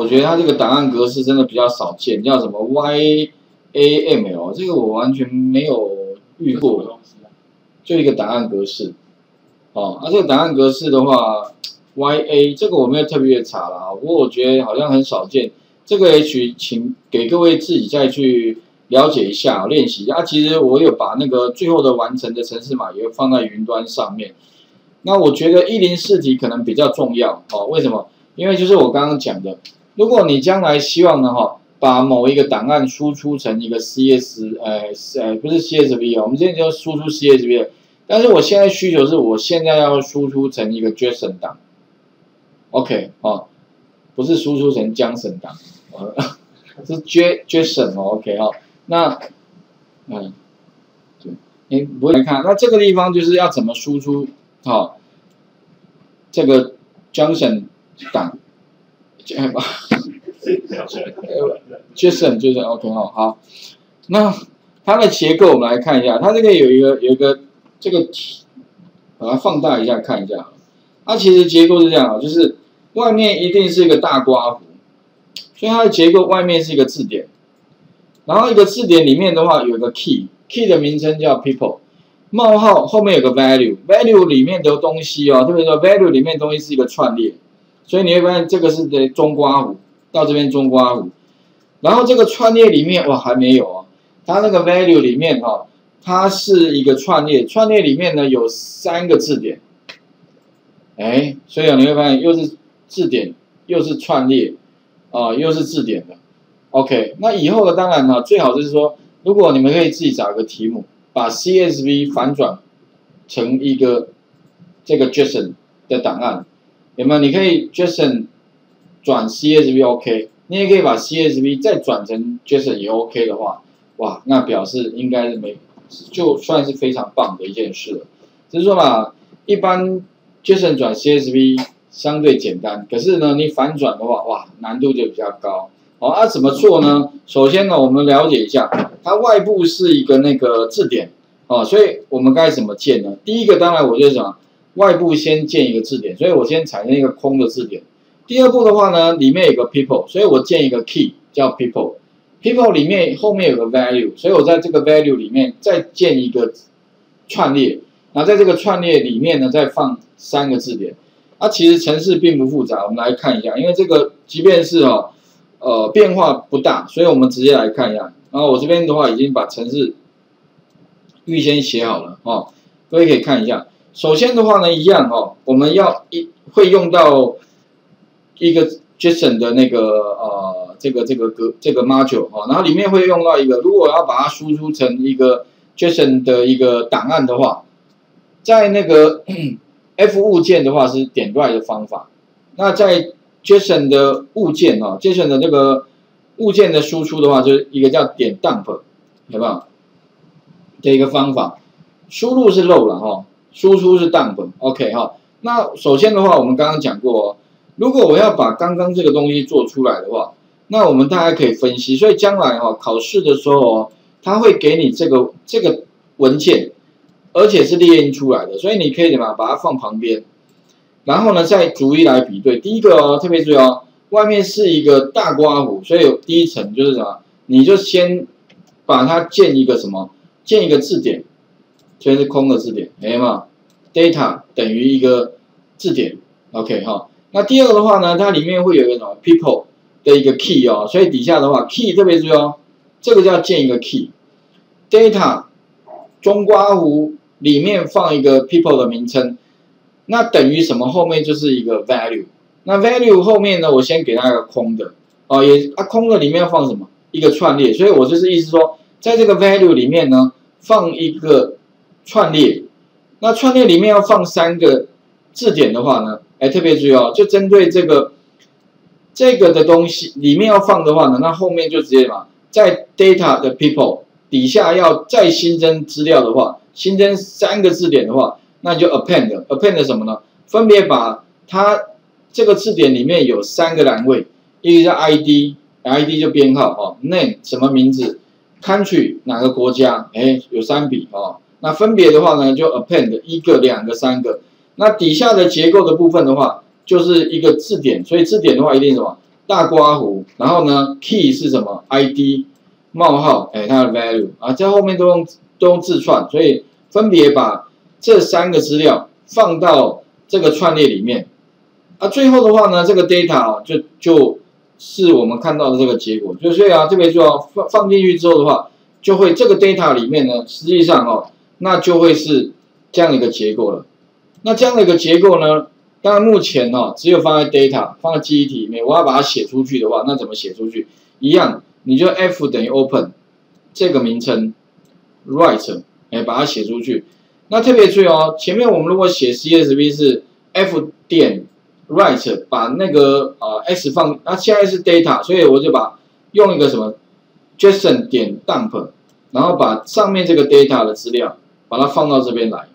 我觉得它这个档案格式真的比较少见，叫什么 YAML，这个我完全没有遇过，就一个档案格式。哦，那这个档案格式的话，YA 这个我没有特别查了，不过我觉得好像很少见。这个 h 请给各位自己再去了解一下，练习一下。其实我有把那个最后的完成的程式码也放在云端上面。那我觉得一零四题可能比较重要，哦，为什么？因为就是我刚刚讲的，如果你将来希望呢，哈，把某一个档案输出成一个 CS，呃，呃，不是 CSV 哦，我们现在就输出 CSV，但是我现在需求是我现在要输出成一个 JSON 档，OK，哦，不是输出成 JSON 档。是 J JSON 哦，OK 哦，那嗯，对，你不会看，那这个地方就是要怎么输出好这个 JSON 档，哎吧，JSON 就是 OK 哈，好，那它的结构我们来看一下，它这个有一个有一个这个题，把它放大一下看一下，它其实结构是这样啊，就是外面一定是一个大刮弧。所以它的结构外面是一个字典，然后一个字典里面的话有个 key，key 的名称叫 people，冒号后面有个 value，value 里面的东西哦，特别说 value 里面东西是一个串列，所以你会发现这个是的中刮弧，到这边中刮弧，然后这个串列里面哇还没有哦，它那个 value 里面哈，它是一个串列，串列里面呢有三个字典，哎，所以你会发现又是字典又是串列。啊，又是字典的，OK，那以后的当然呢，最好就是说，如果你们可以自己找个题目，把 CSV 反转成一个这个 JSON 的档案，有没有？你可以 JSON 转 CSV，OK，你也可以把 CSV 再转成 JSON 也 OK 的话，哇，那表示应该是没，就算是非常棒的一件事了。只是说嘛，一般 JSON 转 CSV。相对简单，可是呢，你反转的话，哇，难度就比较高。哦，那怎么做呢？首先呢，我们了解一下，它外部是一个那个字典，哦，所以我们该怎么建呢？第一个，当然我就想外部先建一个字典，所以我先产生一个空的字典。第二步的话呢，里面有个 people，所以我建一个 key 叫 people。people 里面后面有个 value，所以我在这个 value 里面再建一个串列，然后在这个串列里面呢，再放三个字典。它其实程式并不复杂，我们来看一下，因为这个即便是哦，呃变化不大，所以我们直接来看一下。然后我这边的话已经把程式预先写好了哦，各位可以看一下。首先的话呢，一样哦，我们要一会用到一个 JSON 的那个呃这个这个格这个 module 哦，然后里面会用到一个，如果要把它输出成一个 JSON 的一个档案的话，在那个。F 物件的话是点出来的方法，那在 JSON 的物件哦，JSON 的这个物件的输出的话，就是一个叫点 dump，好不好？的一个方法，输入是漏了哈，输出是 dump，OK 哈。那首先的话，我们刚刚讲过哦，如果我要把刚刚这个东西做出来的话，那我们大家可以分析，所以将来哈考试的时候哦，他会给你这个这个文件。而且是列印出来的，所以你可以怎么把它放旁边，然后呢再逐一来比对。第一个哦，特别注意哦，外面是一个大刮胡，所以有第一层就是什么，你就先把它建一个什么，建一个字典，全是空的字典，没有 data 等于一个字典，OK 哈。那第二个的话呢，它里面会有一个什么 people 的一个 key 哦，所以底下的话 key 特别注意哦，这个叫建一个 key，data 中刮胡。里面放一个 people 的名称，那等于什么？后面就是一个 value。那 value 后面呢？我先给它一个空的，哦，也啊空的里面要放什么？一个串列。所以我就是意思说，在这个 value 里面呢，放一个串列。那串列里面要放三个字典的话呢，哎，特别注意哦，就针对这个这个的东西里面要放的话呢，那后面就直接嘛，在 data 的 people 底下要再新增资料的话。新增三个字典的话，那就 append，append 什么呢？分别把它这个字典里面有三个栏位，一个叫 ID，ID 就编号哦，name 什么名字，country 哪个国家，哎，有三笔哦。那分别的话呢，就 append 一个、两个、三个。那底下的结构的部分的话，就是一个字典，所以字典的话一定什么？大刮弧，然后呢，key 是什么？ID 冒号，哎，它的 value 啊，在后面都用都用字串，所以分别把这三个资料放到这个串列里面，啊，最后的话呢，这个 data 就就是我们看到的这个结果，就所以啊，特别说放放进去之后的话，就会这个 data 里面呢，实际上哦，那就会是这样的一个结构了。那这样的一个结构呢？当然目前哦，只有放在 data 放在记忆体里面。我要把它写出去的话，那怎么写出去？一样，你就 f 等于 open 这个名称 write 哎，把它写出去。那特别注意哦，前面我们如果写 CSV 是 f 点 write 把那个呃 s 放，那现在是 data，所以我就把用一个什么 JSON 点 dump，然后把上面这个 data 的资料把它放到这边来。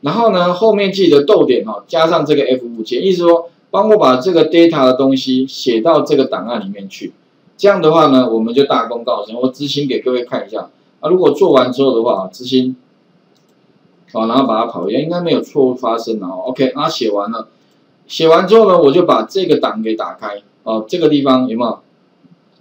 然后呢，后面记得逗点哦，加上这个 F 五键，意思说帮我把这个 data 的东西写到这个档案里面去。这样的话呢，我们就大功告成。我执行给各位看一下啊，如果做完之后的话，执行，好，然后把它跑一下，应该没有错误发生了哦。OK，啊，写完了，写完之后呢，我就把这个档给打开哦，这个地方有没有？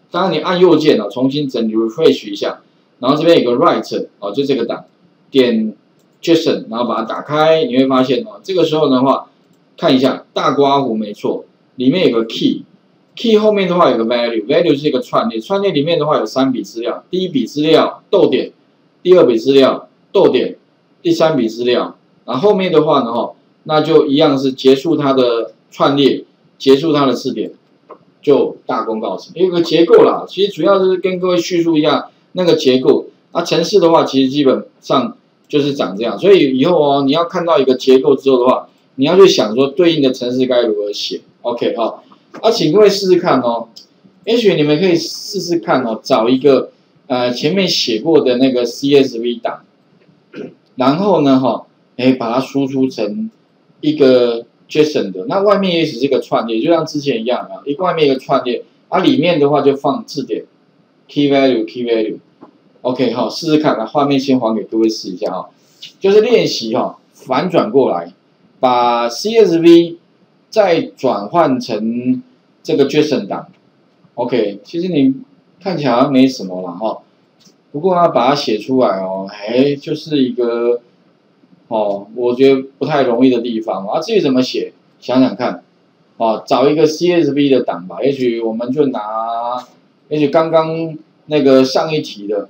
当然你按右键哦，重新整理 refresh 一下，然后这边有个 write 哦，就这个档，点。JSON，然后把它打开，你会发现哦，这个时候的话，看一下大刮弧没错，里面有个 key，key 后面的话有个 value，value 是一个串列，串列里面的话有三笔资料，第一笔资料逗点，第二笔资料逗点，第三笔资料，然后后面的话呢哈，那就一样是结束它的串列，结束它的字典，就大功告成。有个结构啦，其实主要是跟各位叙述一下那个结构，啊，程式的话其实基本上。就是长这样，所以以后哦，你要看到一个结构之后的话，你要去想说对应的程式该如何写。OK 哈，啊，请各位试试看哦。也许你们可以试试看哦，找一个呃前面写过的那个 CSV 档，然后呢哈，哎把它输出成一个 JSON 的，那外面也许是个串列，就像之前一样啊，一外面一个串列，啊里面的话就放字典，key value key value。OK 哈，试试看，把画面先还给各位试一下哈，就是练习哈，反转过来，把 CSV 再转换成这个 JSON 档。OK，其实你看起来好像没什么了哈，不过要把它写出来哦，哎，就是一个哦，我觉得不太容易的地方啊。至于怎么写，想想看，哦，找一个 CSV 的档吧，也许我们就拿，也许刚刚那个上一题的。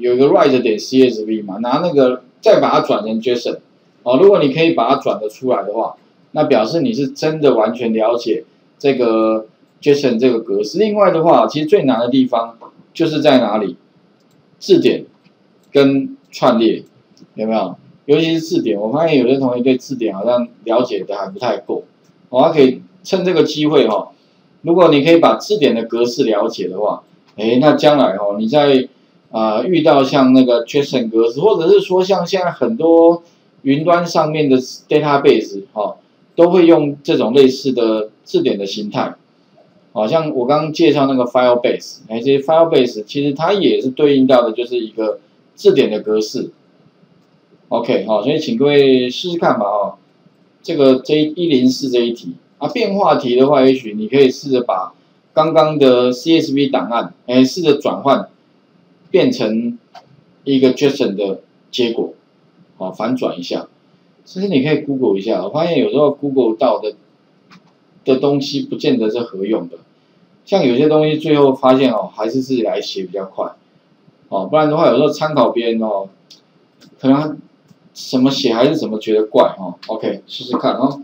有一个 write 点 CSV 嘛，拿那个再把它转成 JSON，哦，如果你可以把它转得出来的话，那表示你是真的完全了解这个 JSON 这个格式。另外的话，其实最难的地方就是在哪里？字典跟串列有没有？尤其是字典，我发现有些同学对字典好像了解的还不太够。我还可以趁这个机会哈，如果你可以把字典的格式了解的话，哎，那将来哦你在啊，遇到像那个 JSON 格式，或者是说像现在很多云端上面的 database 哈，都会用这种类似的字典的形态。好像我刚刚介绍那个 Firebase，哎，这些 Firebase 其实它也是对应到的就是一个字典的格式。OK，好，所以请各位试试看吧，哦，这个 J 一零四这一题啊，变化题的话，也许你可以试着把刚刚的 CSV 档案，哎，试着转换。变成一个 JSON 的结果，啊反转一下。其实你可以 Google 一下，我发现有时候 Google 到的的东西不见得是合用的。像有些东西最后发现哦，还是自己来写比较快，哦，不然的话有时候参考别人哦，可能什么写还是怎么觉得怪哦。OK，试试看哦。